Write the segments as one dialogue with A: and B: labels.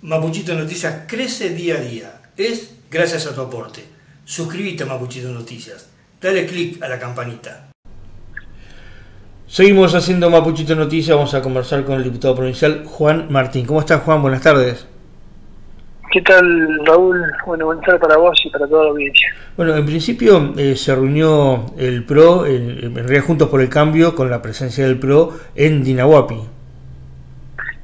A: Mapuchito Noticias crece día a día. Es gracias a tu aporte. Suscríbete a Mapuchito Noticias. Dale click a la campanita. Seguimos haciendo Mapuchito Noticias. Vamos a conversar con el diputado provincial Juan Martín. ¿Cómo estás, Juan? Buenas tardes.
B: ¿Qué tal, Raúl? Bueno, buenas tardes para vos y para toda la audiencia.
A: Bueno, en principio eh, se reunió el PRO, en realidad Juntos por el Cambio, con la presencia del PRO en Dinahuapi.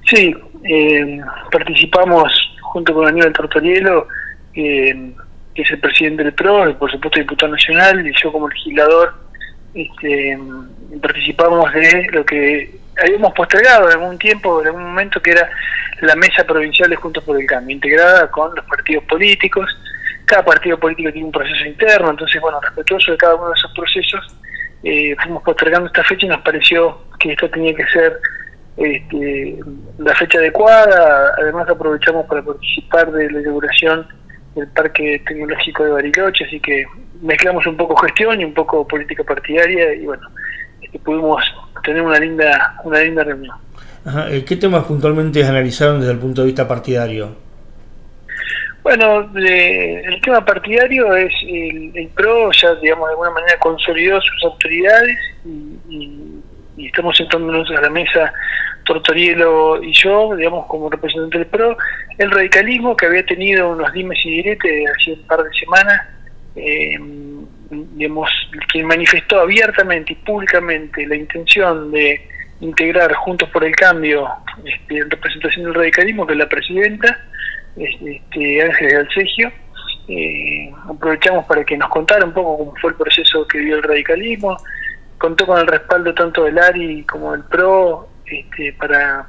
B: Sí, eh, participamos junto con Aníbal Tortorielo, que es el presidente del PRO, y por supuesto diputado nacional, y yo como legislador, este, participamos de lo que habíamos postergado en algún tiempo, en algún momento, que era la mesa provincial de Juntos por el Cambio, integrada con los partidos políticos. Cada partido político tiene un proceso interno, entonces, bueno, respetuoso de cada uno de esos procesos, eh, fuimos postergando esta fecha y nos pareció que esto tenía que ser este, la fecha adecuada, además aprovechamos para participar de la inauguración del Parque Tecnológico de Bariloche, así que mezclamos un poco gestión y un poco política partidaria y bueno, este, pudimos tener una linda, una linda reunión.
A: Eh, ¿Qué temas puntualmente analizaron desde el punto de vista partidario?
B: Bueno, el tema partidario es el, PRO, ya digamos de alguna manera consolidó sus autoridades y, y estamos sentándonos a la mesa Tortorielo y yo, digamos, como representante del PRO, el radicalismo que había tenido unos dimes y diretes hace un par de semanas, eh, digamos, quien manifestó abiertamente y públicamente la intención de integrar Juntos por el Cambio este, en representación del radicalismo, que es la presidenta, este, Ángeles Alcegio, eh, aprovechamos para que nos contara un poco cómo fue el proceso que vivió el radicalismo, contó con el respaldo tanto del ARI como del PRO este, para,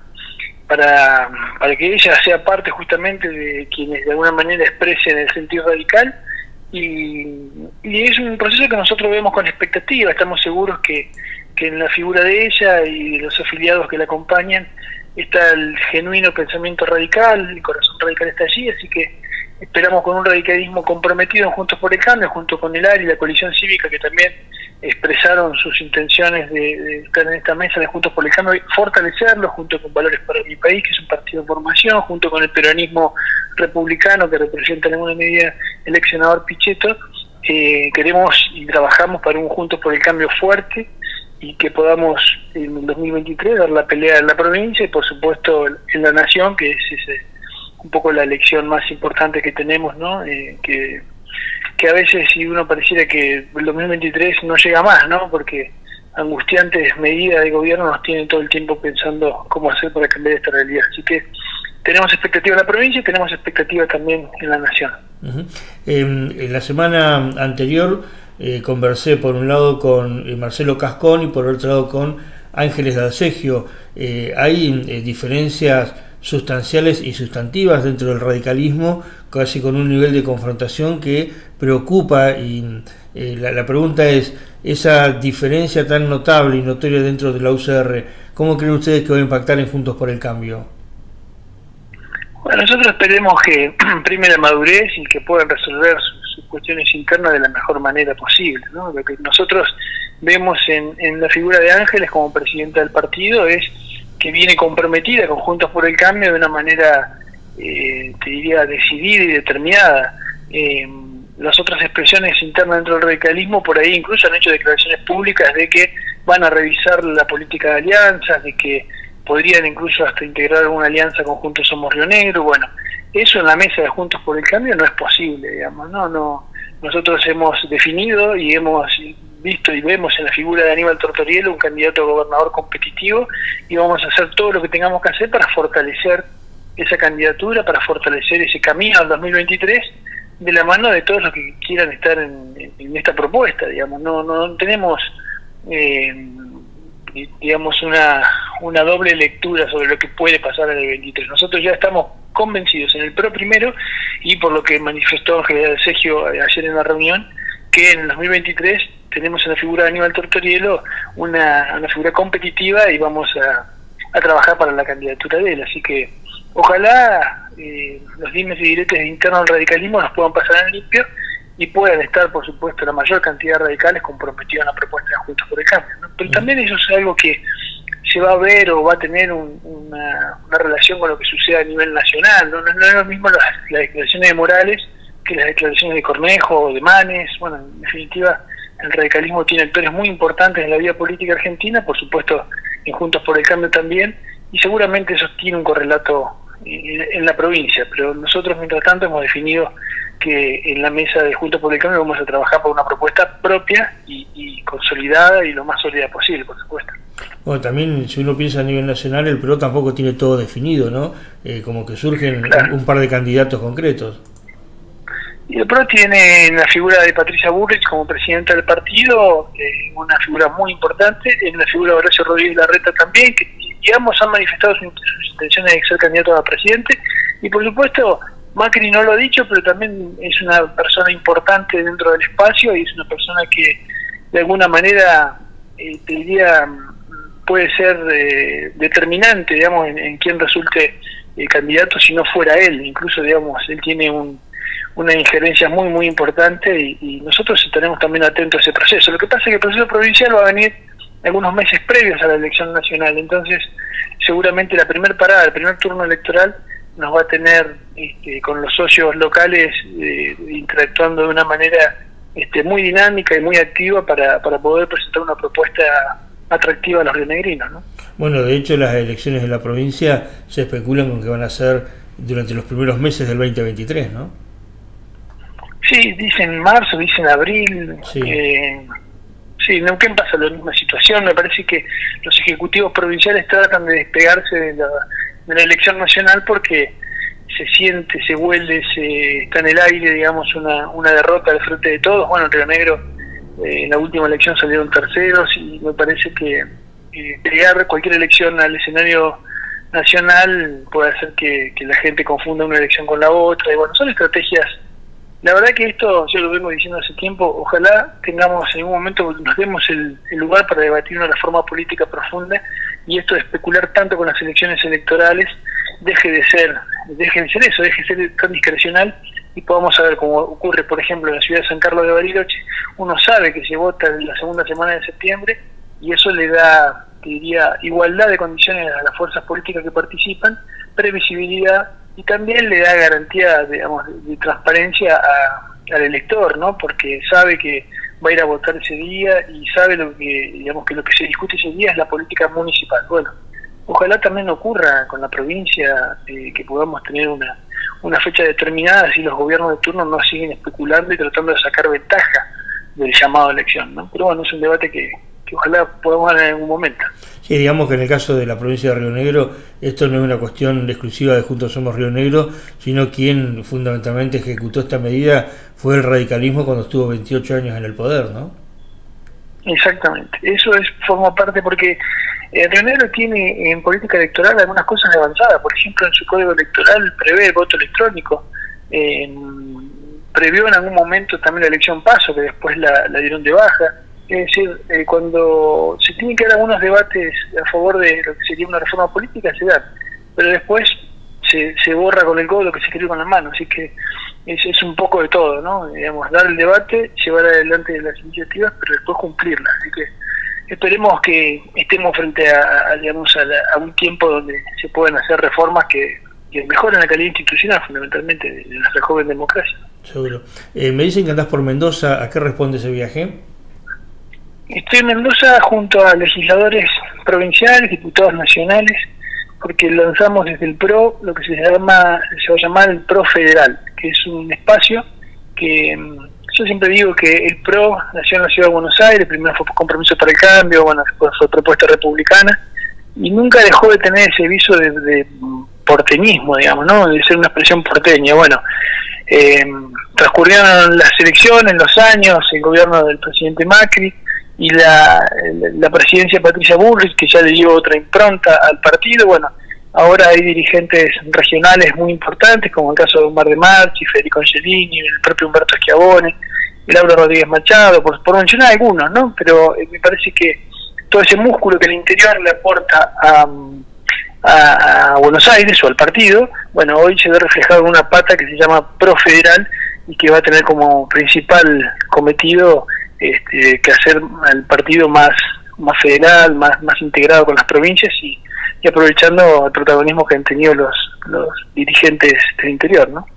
B: para, para que ella sea parte justamente de quienes de alguna manera expresen el sentido radical. Y, y es un proceso que nosotros vemos con expectativa, estamos seguros que, que en la figura de ella y de los afiliados que la acompañan está el genuino pensamiento radical, el corazón radical está allí, así que esperamos con un radicalismo comprometido Juntos por el Cambio, junto con el ARI y la coalición cívica que también expresaron sus intenciones de, estar en esta mesa de Juntos por el Cambio, fortalecerlo junto con Valores para mi País, que es un partido de formación, junto con el peronismo republicano que representa en alguna medida el ex senador Pichetto. Eh, queremos y trabajamos para un Juntos por el Cambio fuerte y que podamos en el 2023 dar la pelea en la provincia y por supuesto en la nación, que es ese, un poco la elección más importante que tenemos, ¿no? Eh, que que a veces si uno pareciera que el 2023 no llega más, ¿no? Porque angustiantes medidas de gobierno nos tienen todo el tiempo pensando cómo hacer para cambiar esta realidad. Así que tenemos expectativa en la provincia y tenemos expectativa también en la nación.
A: en la semana anterior eh, conversé por un lado con eh, Marcelo Cascón y por otro lado con Ángeles Dalcegio. Eh, hay eh, diferencias sustanciales y sustantivas dentro del radicalismo, casi con un nivel de confrontación que preocupa y eh, la, pregunta es, esa diferencia tan notable y notoria dentro de la UCR, ¿cómo creen ustedes que va a impactar en Juntos por el Cambio?
B: Bueno, nosotros esperemos que primera madurez y que puedan resolver sus, cuestiones internas de la mejor manera posible. ¿no? Lo que nosotros vemos en, en la figura de Ángeles como presidenta del partido es que viene comprometida con Juntos por el Cambio de una manera, eh, te diría, decidida y determinada. Eh, las otras expresiones internas dentro del radicalismo por ahí incluso han hecho declaraciones públicas de que van a revisar la política de alianzas, de que podrían incluso hasta integrar una alianza con Juntos Somos Río Negro. Bueno, eso en la mesa de Juntos por el Cambio no es posible, digamos, no, no. Nosotros hemos definido y hemos visto y vemos en la figura de Aníbal Tortorielo un candidato a gobernador competitivo y vamos a hacer todo lo que tengamos que hacer para fortalecer esa candidatura, para fortalecer ese camino al 2023 de la mano de todos los que quieran estar en, esta propuesta, digamos, no, no tenemos eh, digamos una, una doble lectura sobre lo que puede pasar en el 23. Nosotros ya estamos convencidos en el PRO primero y por lo que manifestó Ángel Sergio ayer en la reunión, que en el 2023 tenemos en la figura de Aníbal Tortorielo una, una figura competitiva y vamos a, trabajar para la candidatura de él. Así que ojalá eh, los dimes y diretes internos del radicalismo nos puedan pasar en limpio y puedan estar, por supuesto, la mayor cantidad de radicales comprometidos en la propuesta de Juntos por el Cambio. Pero también eso es algo que se va a ver o va a tener una, relación con lo que sucede a nivel nacional. No, no, es lo mismo las, declaraciones de Morales que las declaraciones de Cornejo o de Manes. Bueno, en definitiva, el radicalismo tiene actores muy importantes en la vida política argentina, por supuesto en Juntos por el Cambio también, y seguramente eso tiene un correlato en la provincia, pero nosotros mientras tanto hemos definido que en la mesa de Juntos por el Cambio vamos a trabajar por una propuesta propia y, consolidada y lo más sólida posible, por supuesto.
A: Bueno, también si uno piensa a nivel nacional, el PRO tampoco tiene todo definido, ¿no? Eh, como que surgen un, par de candidatos concretos.
B: Y el PRO tiene en la figura de Patricia Burrich como presidenta del partido, eh, una figura muy importante, en la figura de Horacio Rodríguez Larreta también, que digamos han manifestado sus, intenciones de ser candidato a presidente, y por supuesto Macri no lo ha dicho, pero también es una persona importante dentro del espacio y es una persona que de alguna manera, eh, te diría, puede ser eh, determinante, digamos, en, en quién resulte el candidato si no fuera él. Incluso, digamos, él tiene un, una injerencia muy, muy importante y, nosotros estaremos también atentos a ese proceso. Lo que pasa es que el proceso provincial va a venir algunos meses previos a la elección nacional, entonces seguramente la primera parada, el primer turno electoral nos va a tener este, con los socios locales eh, interactuando de una manera este, muy dinámica y muy activa para, para poder presentar una propuesta atractiva a los rionegrinos. ¿no?
A: Bueno, de hecho las elecciones en la provincia se especulan con que van a ser durante los primeros meses del 2023, ¿no?
B: Sí, dicen marzo, dicen abril. Sí. Eh, sí, en Neuquén pasa la misma situación. Me parece que los ejecutivos provinciales tratan de despegarse de la, de la elección nacional porque se siente, se vuelve, se está en el aire, digamos, una, una derrota al frente de todos. Bueno, Río Negro en la última elección salieron terceros y me parece que eh, pegar cualquier elección al escenario nacional puede hacer que, la gente confunda una elección con la otra. Y bueno, son estrategias. La verdad que esto, yo lo vengo diciendo hace tiempo, ojalá tengamos en un momento, nos demos el, el lugar para debatir una reforma política profunda y esto de especular tanto con las elecciones electorales deje de ser, deje de ser eso, deje de ser tan discrecional y podamos saber cómo ocurre, por ejemplo, en la ciudad de San Carlos de Bariloche, uno sabe que se vota la segunda semana de septiembre y eso le da, diría, igualdad de condiciones a las fuerzas políticas que participan, previsibilidad y también le da garantía, digamos, de, transparencia al elector, ¿no? Porque sabe que va a ir a votar ese día y sabe lo que, digamos, que lo que se discute ese día es la política municipal. Bueno, ojalá también ocurra con la provincia eh, que podamos tener una, una fecha determinada si los gobiernos de turno no siguen especulando y tratando de sacar ventaja del llamado a elección, ¿no? Pero bueno, es un debate que, que ojalá podamos dar en algún momento.
A: Sí, digamos que en el caso de la provincia de Río Negro, esto no es una cuestión exclusiva de Juntos Somos Río Negro, sino quien fundamentalmente ejecutó esta medida fue el radicalismo cuando estuvo 28 años en el poder, ¿no?
B: Exactamente, eso es forma parte porque eh, tiene en política electoral algunas cosas avanzadas, por ejemplo en su código electoral prevé el voto electrónico, previó en algún momento también la elección paso, que después la dieron de baja, es decir, eh, cuando se tienen que dar algunos debates a favor de lo que sería una reforma política, se dan, pero después se, se borra con el codo lo que se escribe con la mano, así que es, es un poco de todo, ¿no? Digamos, dar el debate, llevar adelante las iniciativas, pero después cumplirlas, así que esperemos que estemos frente a, digamos, a, un tiempo donde se puedan hacer reformas que, mejoren la calidad institucional, fundamentalmente, de, nuestra joven democracia.
A: Seguro. Eh, me dicen que andás por Mendoza, ¿a qué responde ese viaje?
B: Estoy en Mendoza junto a legisladores provinciales, diputados nacionales, porque lanzamos desde el PRO lo que se llama se va a llamar el PRO Federal, que es un espacio que mm, yo siempre digo que el PRO nació en la ciudad de Buenos Aires, primero fue compromiso para el cambio, bueno, después fue propuesta republicana, y nunca dejó de tener ese viso de, porteñismo, digamos, ¿no? De ser una expresión porteña. Bueno, eh, transcurrieron las elecciones, los años, el gobierno del presidente Macri, y la, la presidencia Patricia Bullrich, que ya le dio otra impronta al partido. Bueno, ahora hay dirigentes regionales muy importantes, como el caso de Omar de Marchi, Federico Angelini, el propio Humberto Schiavone, Laura Rodríguez Machado, por, mencionar algunos, ¿no? Pero eh, me parece que todo ese músculo que el interior le aporta a, a, Buenos Aires o al partido, bueno, hoy se ve reflejado en una pata que se llama Profederal y que va a tener como principal cometido este, que hacer al partido más más federal, más, más integrado con las provincias y, aprovechando el protagonismo que han tenido los, los dirigentes del interior. ¿no?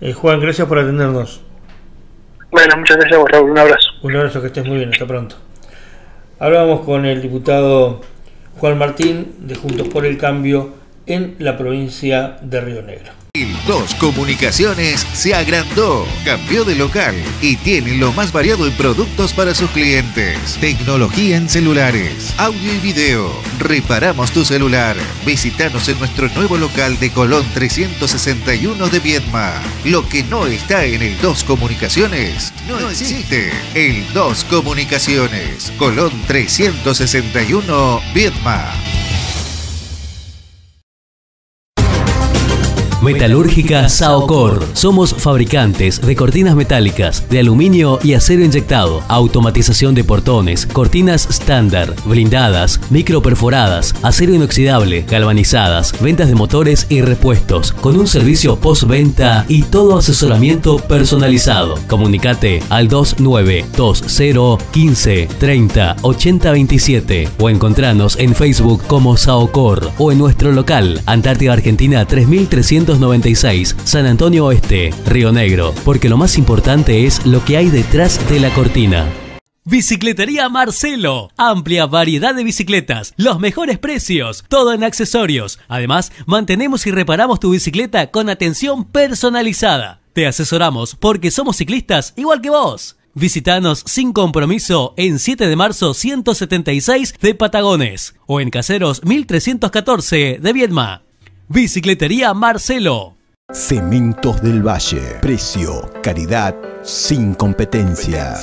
A: Eh, Juan, gracias por atendernos.
B: Bueno, muchas gracias a Raúl. Un abrazo.
A: Un abrazo, que estés muy bien. Hasta pronto. Hablábamos con el diputado Juan Martín de Juntos por el Cambio en la provincia de Río Negro.
C: El 2 Comunicaciones se agrandó, cambió de local y tiene lo más variado en productos para sus clientes. Tecnología en celulares, audio y video. Reparamos tu celular. Visítanos en nuestro nuevo local de Colón 361 de Viedma. Lo que no está en el 2 Comunicaciones no, existe. El 2 Comunicaciones, Colón 361 Viedma.
D: Metalúrgica Saocor. Somos fabricantes de cortinas metálicas, de aluminio y acero inyectado, automatización de portones, cortinas estándar, blindadas, microperforadas, acero inoxidable, galvanizadas, ventas de motores y repuestos, con un servicio postventa y todo asesoramiento personalizado. Comunicate al 2920 15 30 80 27 o encontranos en Facebook como Saocor o en nuestro local Antártida Argentina 3300 96, San Antonio Oeste, Río Negro, porque lo más importante es lo que hay detrás de la cortina. Bicicletería Marcelo. Amplia variedad de bicicletas, los mejores precios, todo en accesorios. Además, mantenemos y reparamos tu bicicleta con atención personalizada. Te asesoramos porque somos ciclistas igual que vos. Visítanos sin compromiso en 7 de marzo 176 de Patagones o en Caseros 1314 de Viedma. Bicicletería Marcelo.
E: Cementos del Valle. Precio, calidad, sin competencia.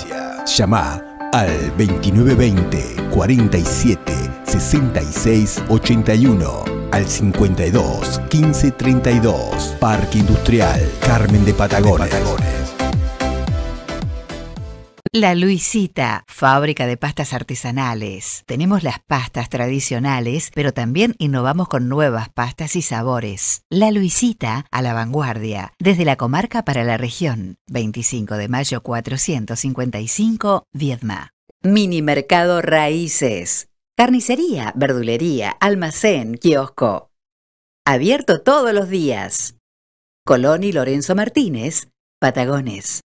E: Llama al 2920 47 66 81 al 52 15 32 Parque Industrial Carmen de Patagones.
F: La Luisita, fábrica de pastas artesanales. Tenemos las pastas tradicionales, pero también innovamos con nuevas pastas y sabores. La Luisita, a la vanguardia, desde la comarca para la región. 25 de mayo 455, Viedma. Mini Mercado Raíces. Carnicería, verdulería, almacén, kiosco. Abierto todos los días. Colón y Lorenzo Martínez, Patagones.